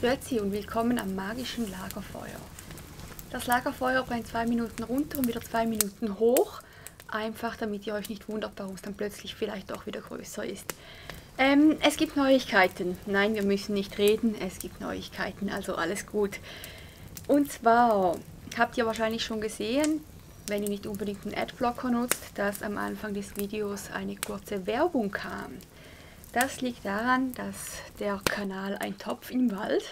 Grüezi und willkommen am magischen Lagerfeuer. Das Lagerfeuer brennt zwei Minuten runter und wieder zwei Minuten hoch, einfach damit ihr euch nicht wundert, warum es dann plötzlich vielleicht doch wieder größer ist. Ähm, es gibt Neuigkeiten. Nein, wir müssen nicht reden, es gibt Neuigkeiten, also alles gut. Und zwar habt ihr wahrscheinlich schon gesehen, wenn ihr nicht unbedingt einen Adblocker nutzt, dass am Anfang des Videos eine kurze Werbung kam. Das liegt daran, dass der Kanal Ein Topf im Wald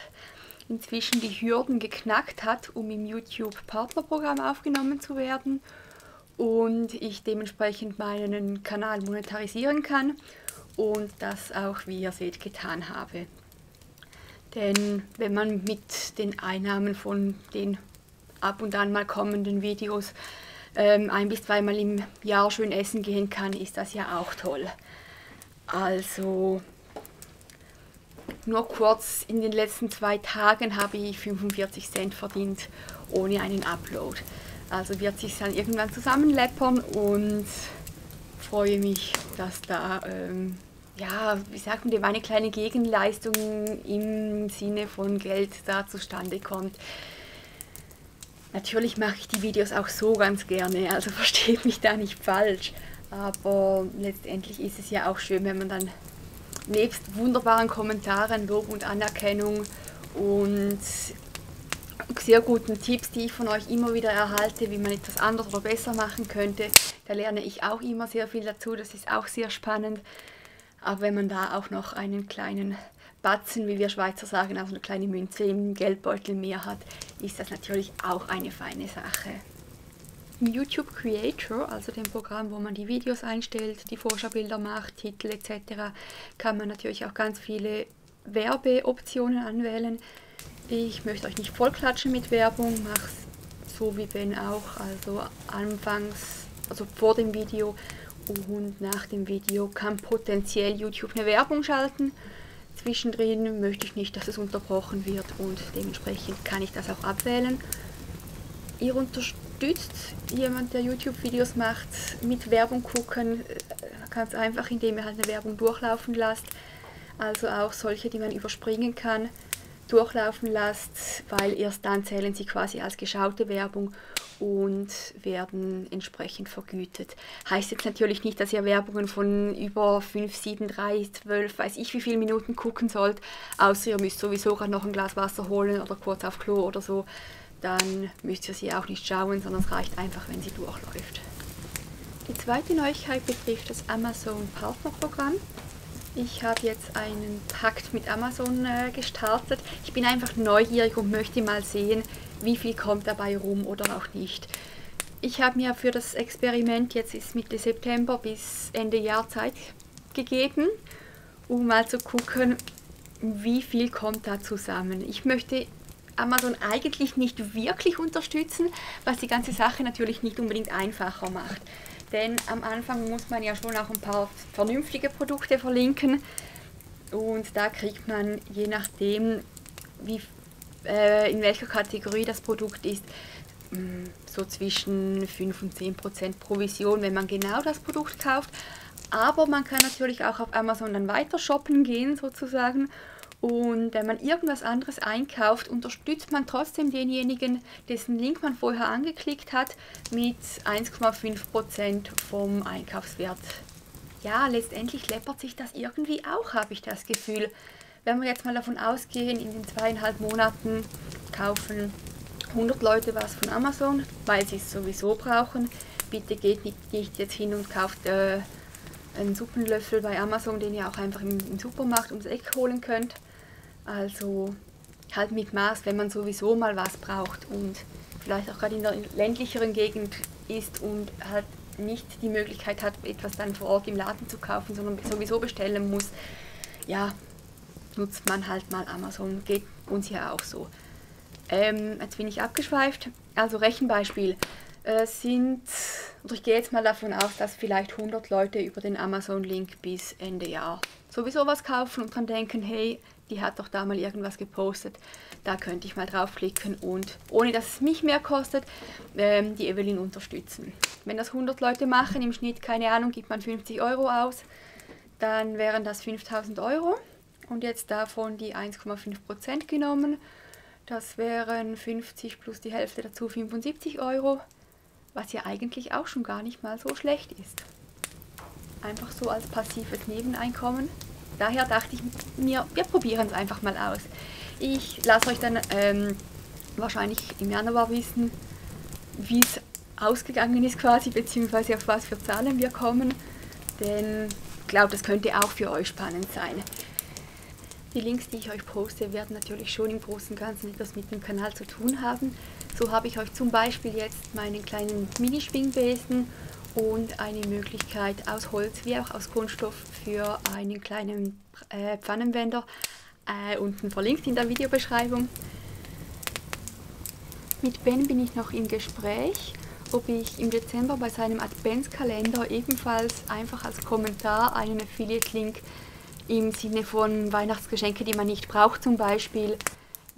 inzwischen die Hürden geknackt hat, um im YouTube Partnerprogramm aufgenommen zu werden und ich dementsprechend meinen Kanal monetarisieren kann und das auch, wie ihr seht, getan habe. Denn wenn man mit den Einnahmen von den ab und an mal kommenden Videos ähm, ein bis zweimal im Jahr schön essen gehen kann, ist das ja auch toll. Also nur kurz, in den letzten zwei Tagen habe ich 45 Cent verdient ohne einen Upload. Also wird sich dann irgendwann zusammenleppern und freue mich, dass da, ähm, ja, wie sagt man dem, eine kleine Gegenleistung im Sinne von Geld da zustande kommt. Natürlich mache ich die Videos auch so ganz gerne, also versteht mich da nicht falsch. Aber letztendlich ist es ja auch schön, wenn man dann nebst wunderbaren Kommentaren, Lob und Anerkennung und sehr guten Tipps, die ich von euch immer wieder erhalte, wie man etwas anders oder besser machen könnte. Da lerne ich auch immer sehr viel dazu, das ist auch sehr spannend. Aber wenn man da auch noch einen kleinen Batzen, wie wir Schweizer sagen, also eine kleine Münze im Geldbeutel mehr hat, ist das natürlich auch eine feine Sache. YouTube Creator, also dem Programm, wo man die Videos einstellt, die Vorschaubilder macht, Titel etc., kann man natürlich auch ganz viele Werbeoptionen anwählen. Ich möchte euch nicht vollklatschen mit Werbung, mache es so wie Ben auch, also anfangs, also vor dem Video und nach dem Video kann potenziell YouTube eine Werbung schalten. Zwischendrin möchte ich nicht, dass es unterbrochen wird und dementsprechend kann ich das auch abwählen. Ihr unterstützt unterstützt jemand, der YouTube-Videos macht, mit Werbung gucken, äh, ganz einfach, indem ihr halt eine Werbung durchlaufen lasst. Also auch solche, die man überspringen kann, durchlaufen lasst, weil erst dann zählen sie quasi als geschaute Werbung und werden entsprechend vergütet. Heißt jetzt natürlich nicht, dass ihr Werbungen von über 5, 7, 3, 12, weiß ich wie viele Minuten gucken sollt, außer ihr müsst sowieso gerade noch ein Glas Wasser holen oder kurz auf Klo oder so dann müsst ihr sie auch nicht schauen, sondern es reicht einfach, wenn sie durchläuft. Die zweite Neuigkeit betrifft das Amazon Partnerprogramm. Ich habe jetzt einen Pakt mit Amazon äh, gestartet. Ich bin einfach neugierig und möchte mal sehen, wie viel kommt dabei rum oder auch nicht. Ich habe mir für das Experiment, jetzt ist Mitte September bis Ende Jahr Zeit gegeben, um mal zu gucken, wie viel kommt da zusammen. Ich möchte Amazon eigentlich nicht wirklich unterstützen, was die ganze Sache natürlich nicht unbedingt einfacher macht. Denn am Anfang muss man ja schon auch ein paar vernünftige Produkte verlinken und da kriegt man je nachdem, wie, äh, in welcher Kategorie das Produkt ist, mm, so zwischen 5 und 10 Prozent Provision, wenn man genau das Produkt kauft. Aber man kann natürlich auch auf Amazon dann weiter shoppen gehen sozusagen und wenn man irgendwas anderes einkauft, unterstützt man trotzdem denjenigen, dessen Link man vorher angeklickt hat, mit 1,5% vom Einkaufswert. Ja, letztendlich läppert sich das irgendwie auch, habe ich das Gefühl. Wenn wir jetzt mal davon ausgehen, in den zweieinhalb Monaten kaufen 100 Leute was von Amazon, weil sie es sowieso brauchen. Bitte geht nicht, nicht jetzt hin und kauft äh, einen Suppenlöffel bei Amazon, den ihr auch einfach im, im Supermarkt ums Eck holen könnt. Also halt mit Maß, wenn man sowieso mal was braucht und vielleicht auch gerade in der ländlicheren Gegend ist und halt nicht die Möglichkeit hat, etwas dann vor Ort im Laden zu kaufen, sondern sowieso bestellen muss, ja, nutzt man halt mal Amazon. Geht uns ja auch so. Ähm, jetzt bin ich abgeschweift. Also Rechenbeispiel. Äh, sind, oder ich gehe jetzt mal davon aus, dass vielleicht 100 Leute über den Amazon-Link bis Ende Jahr sowieso was kaufen und dran denken, hey, die hat doch da mal irgendwas gepostet, da könnte ich mal draufklicken und ohne dass es mich mehr kostet, ähm, die Evelyn unterstützen. Wenn das 100 Leute machen, im Schnitt, keine Ahnung, gibt man 50 Euro aus, dann wären das 5000 Euro. und jetzt davon die 1,5% genommen. Das wären 50 plus die Hälfte dazu 75 Euro, was ja eigentlich auch schon gar nicht mal so schlecht ist. Einfach so als passives Nebeneinkommen. Daher dachte ich mir, wir probieren es einfach mal aus. Ich lasse euch dann ähm, wahrscheinlich im Januar wissen, wie es ausgegangen ist quasi, beziehungsweise auf was für Zahlen wir kommen. Denn ich glaube, das könnte auch für euch spannend sein. Die Links, die ich euch poste, werden natürlich schon im Großen und Ganzen etwas mit dem Kanal zu tun haben. So habe ich euch zum Beispiel jetzt meinen kleinen Minischwingbesen und eine Möglichkeit aus Holz wie auch aus Kunststoff für einen kleinen äh, Pfannenwender äh, unten verlinkt in der Videobeschreibung. Mit Ben bin ich noch im Gespräch, ob ich im Dezember bei seinem Adventskalender ebenfalls einfach als Kommentar einen Affiliate-Link im Sinne von Weihnachtsgeschenke, die man nicht braucht, zum Beispiel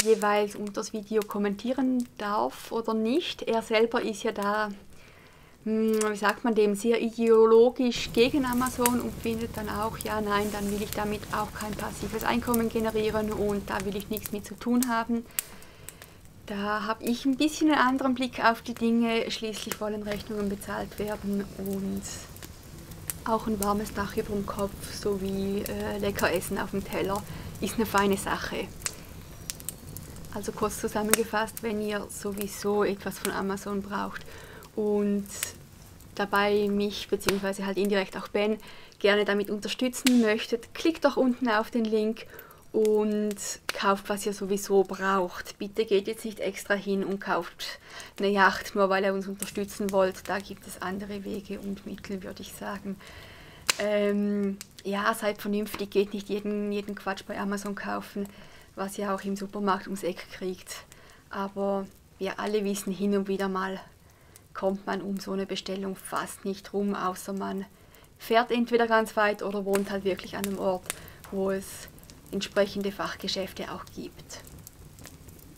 jeweils unter das Video kommentieren darf oder nicht. Er selber ist ja da, wie sagt man dem, sehr ideologisch gegen Amazon und findet dann auch, ja nein, dann will ich damit auch kein passives Einkommen generieren und da will ich nichts mit zu tun haben. Da habe ich ein bisschen einen anderen Blick auf die Dinge. Schließlich wollen Rechnungen bezahlt werden und auch ein warmes Dach über dem Kopf sowie äh, lecker Essen auf dem Teller ist eine feine Sache. Also kurz zusammengefasst, wenn ihr sowieso etwas von Amazon braucht und dabei mich bzw. halt indirekt auch Ben gerne damit unterstützen möchtet, klickt doch unten auf den Link und kauft, was ihr sowieso braucht. Bitte geht jetzt nicht extra hin und kauft eine Yacht, nur weil ihr uns unterstützen wollt. Da gibt es andere Wege und Mittel, würde ich sagen. Ähm, ja, seid vernünftig, geht nicht jeden, jeden Quatsch bei Amazon kaufen, was ihr auch im Supermarkt ums Eck kriegt. Aber wir alle wissen, hin und wieder mal kommt man um so eine Bestellung fast nicht rum, außer man fährt entweder ganz weit oder wohnt halt wirklich an einem Ort, wo es entsprechende Fachgeschäfte auch gibt.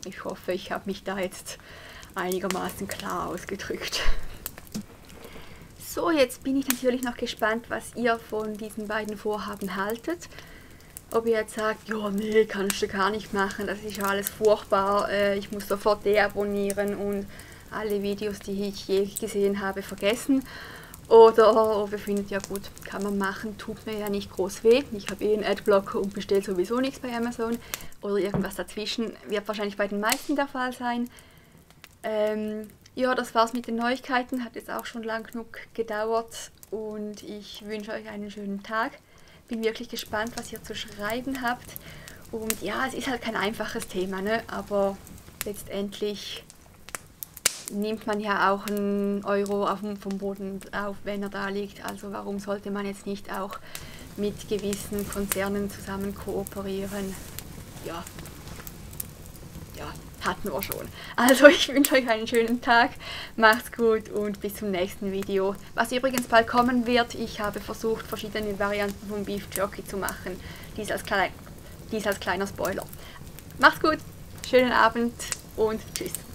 Ich hoffe, ich habe mich da jetzt einigermaßen klar ausgedrückt. So, jetzt bin ich natürlich noch gespannt, was ihr von diesen beiden Vorhaben haltet. Ob ihr jetzt sagt, ja, nee, kannst du gar nicht machen, das ist ja alles furchtbar, äh, ich muss sofort deabonnieren und alle Videos, die ich je gesehen habe, vergessen. Oder ob ihr findet, ja gut, kann man machen, tut mir ja nicht groß weh. Ich habe eh einen Adblocker und bestelle sowieso nichts bei Amazon. Oder irgendwas dazwischen wird wahrscheinlich bei den meisten der Fall sein. Ähm, ja, das war's mit den Neuigkeiten. Hat jetzt auch schon lang genug gedauert. Und ich wünsche euch einen schönen Tag. Bin wirklich gespannt, was ihr zu schreiben habt. Und ja, es ist halt kein einfaches Thema, ne? aber letztendlich nimmt man ja auch einen Euro auf, vom Boden auf, wenn er da liegt. Also warum sollte man jetzt nicht auch mit gewissen Konzernen zusammen kooperieren? Ja, ja, hatten wir schon. Also ich wünsche euch einen schönen Tag, macht's gut und bis zum nächsten Video. Was übrigens bald kommen wird, ich habe versucht verschiedene Varianten von Beef Jerky zu machen. Dies als, klein, dies als kleiner Spoiler. Macht's gut, schönen Abend und tschüss.